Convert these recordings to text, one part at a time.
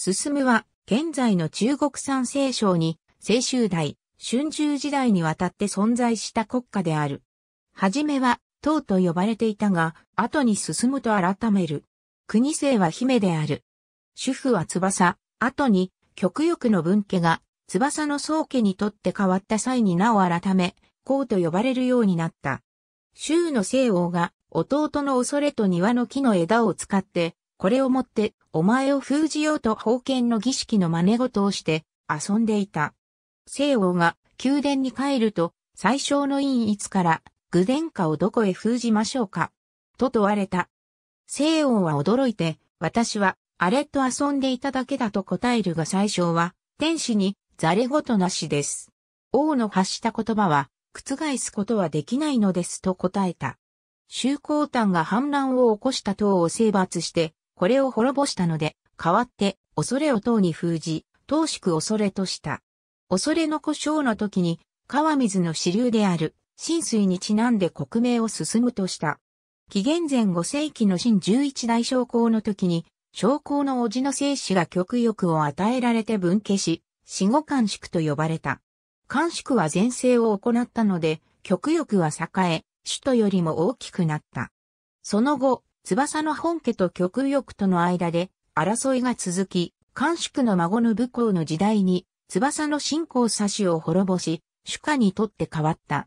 進むは、現在の中国山西省に、清州代、春秋時代にわたって存在した国家である。はじめは、唐と呼ばれていたが、後に進むと改める。国姓は姫である。主婦は翼、後に、極欲の分家が、翼の宗家にとって変わった際に名を改め、こうと呼ばれるようになった。周の聖王が、弟の恐れと庭の木の枝を使って、これをもって、お前を封じようと封建の儀式の真似事をして遊んでいた。聖王が宮殿に帰ると、最小の院いつから具殿下をどこへ封じましょうかと問われた。聖王は驚いて、私はあれと遊んでいただけだと答えるが最小は、天使にざれごとなしです。王の発した言葉は、覆すことはできないのですと答えた。周公丹が反乱を起こした党を征伐して、これを滅ぼしたので、代わって恐れを党に封じ、党宿恐れとした。恐れの故障の時に、川水の支流である、浸水にちなんで国名を進むとした。紀元前5世紀の新11代将校の時に、将校の叔父の聖子が極欲を与えられて分家し、死後監宿と呼ばれた。監宿は前世を行ったので、極欲は栄え、首都よりも大きくなった。その後、翼の本家と極欲との間で争いが続き、監宿の孫の武功の時代に翼の信仰差しを滅ぼし、主家にとって変わった。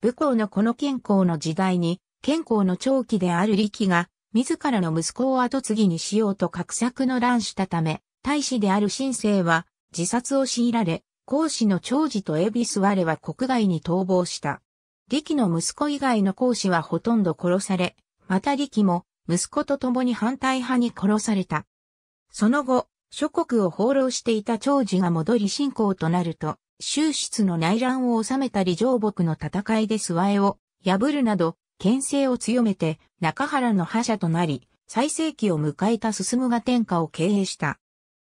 武功のこの健康の時代に、健康の長期である力が、自らの息子を後継ぎにしようと画策の乱したため、大使である新生は自殺を強いられ、孔子の長子とエビス我は国外に逃亡した。力の息子以外の孔子はほとんど殺され、また力も息子と共に反対派に殺された。その後、諸国を放浪していた長寿が戻り信仰となると、宗室の内乱を収めたり上木の戦いで諏訪を破るなど、牽制を強めて中原の覇者となり、最盛期を迎えた進が天下を経営した。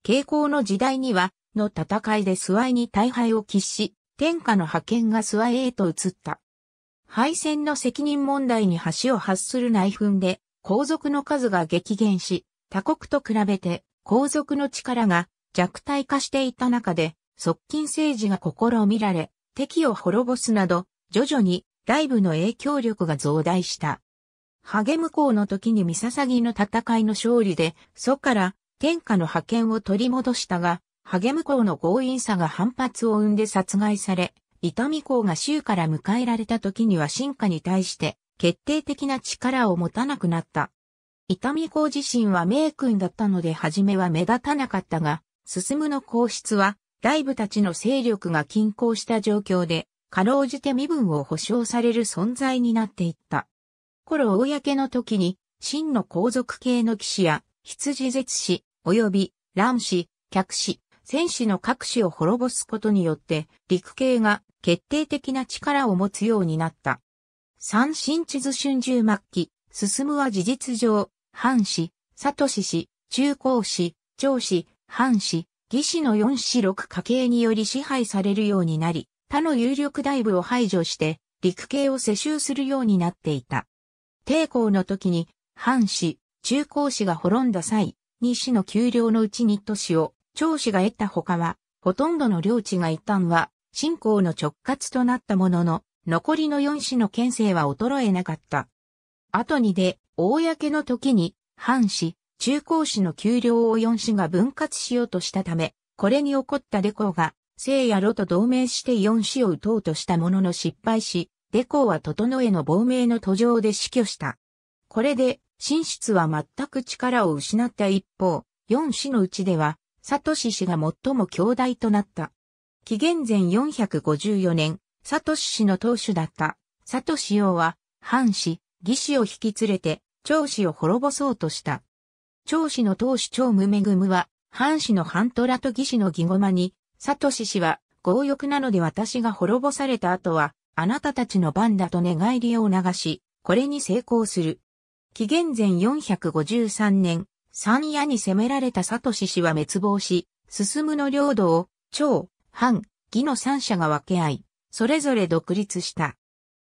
傾向の時代には、の戦いで諏訪に大敗を喫し、天下の派遣が諏訪へと移った。敗戦の責任問題に橋を発する内紛で、皇族の数が激減し、他国と比べて皇族の力が弱体化していた中で、側近政治が試みられ、敵を滅ぼすなど、徐々に外部の影響力が増大した。ハゲム公の時に三笹の戦いの勝利で、祖から天下の覇権を取り戻したが、ハゲム公の強引さが反発を生んで殺害され、伊丹公が州から迎えられた時には進化に対して決定的な力を持たなくなった。伊丹公自身は名君だったので初めは目立たなかったが、進むの皇室は大部たちの勢力が均衡した状況で、かろうじて身分を保障される存在になっていった。頃公の時に、真の皇族系の騎士や羊絶死、及び乱死、客死、戦士の各種を滅ぼすことによって、陸系が決定的な力を持つようになった。三新地図春秋末期、進むは事実上、藩士、里氏氏、中高氏、長氏、藩士、義士の四子六家系により支配されるようになり、他の有力大部を排除して、陸系を世襲するようになっていた。帝公の時に、藩士、中高氏が滅んだ際、二子の丘陵のうちに都市を、長氏が得た他は、ほとんどの領地が一旦は、信仰の直轄となったものの、残りの四子の県政は衰えなかった。後にで、公の時に、藩士、中高士の丘陵を四子が分割しようとしたため、これに起こったデコが、聖やロと同盟して四子を撃とうとしたものの失敗し、デコは整えの亡命の途上で死去した。これで、神室は全く力を失った一方、四子のうちでは、サトシ氏が最も強大となった。紀元前454年、サトシ氏の当主だった。サトシ王は、藩士、義士を引き連れて、長子を滅ぼそうとした。長子の当主長無恵むは、藩士のハントラと義士の義駒に、サトシ氏は、強欲なので私が滅ぼされた後は、あなたたちの番だと願いりを流し、これに成功する。紀元前453年、山野に攻められたサトシ氏は滅亡し、進むの領土を、長、藩、義の三者が分け合い、それぞれ独立した。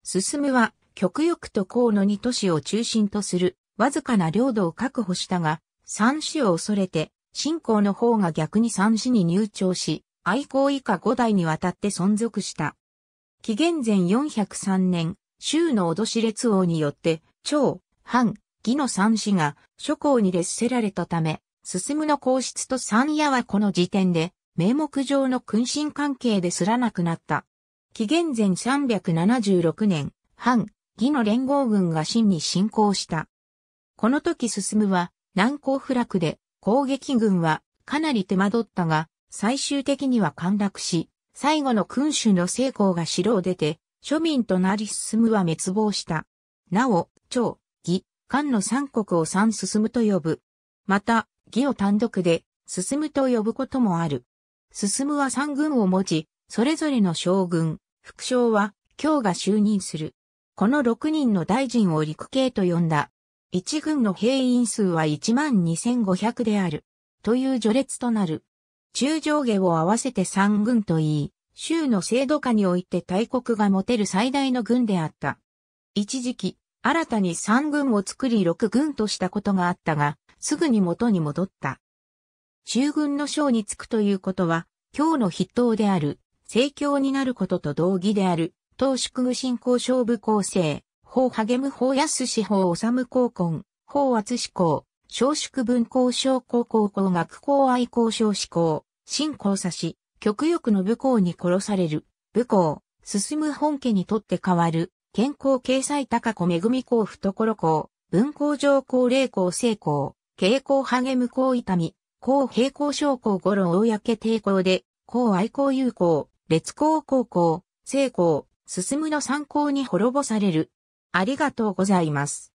進むは、極欲と河の二都市を中心とする、わずかな領土を確保したが、三市を恐れて、信仰の方が逆に三子に入庁し、愛好以下五代にわたって存続した。紀元前403年、州の脅し列王によって、長、藩、義の三子が諸侯に列せられたため、進むの皇室と三夜はこの時点で、名目上の君臣関係ですらなくなった。紀元前376年、藩、義の連合軍が真に侵攻した。この時進むは難攻不落で攻撃軍はかなり手間取ったが最終的には陥落し、最後の君主の成功が城を出て庶民となり進むは滅亡した。なお、長、義、漢の三国を三進むと呼ぶ。また、義を単独で進むと呼ぶこともある。進むは三軍を持ち、それぞれの将軍、副将は今日が就任する。この6人の大臣を陸系と呼んだ。一軍の兵員数は12,500である。という序列となる。中上下を合わせて三軍と言い、州の制度下において大国が持てる最大の軍であった。一時期、新たに三軍を作り六軍としたことがあったが、すぐに元に戻った。中軍の将につくということは、今日の筆頭である、政教になることと同義である。東宿具進行勝負構成、法励む法安司法治高根、法厚志向、小宿文校小高校工学校愛好小志向、新交差し、極欲の武校に殺される、武校、進む本家にとって変わる、健康経済高子恵み校懐校、文校上校霊校成功、傾向励む校痛み、高平行将校五郎公抵抗で、高愛好友好、列高高校、成功、進むの参考に滅ぼされる。ありがとうございます。